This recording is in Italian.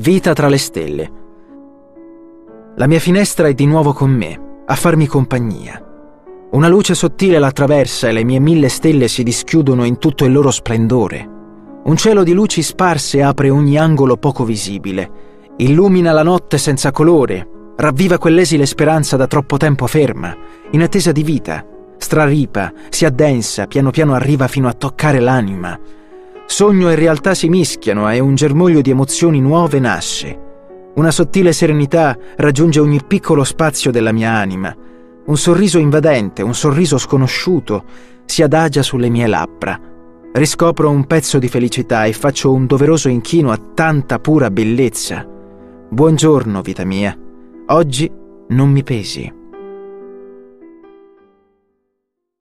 Vita tra le stelle. La mia finestra è di nuovo con me, a farmi compagnia. Una luce sottile l'attraversa e le mie mille stelle si dischiudono in tutto il loro splendore. Un cielo di luci sparse apre ogni angolo poco visibile, illumina la notte senza colore, ravviva quell'esile speranza da troppo tempo ferma, in attesa di vita, straripa, si addensa, piano piano arriva fino a toccare l'anima. Sogno e realtà si mischiano e un germoglio di emozioni nuove nasce. Una sottile serenità raggiunge ogni piccolo spazio della mia anima. Un sorriso invadente, un sorriso sconosciuto, si adagia sulle mie labbra. Riscopro un pezzo di felicità e faccio un doveroso inchino a tanta pura bellezza. Buongiorno, vita mia. Oggi non mi pesi.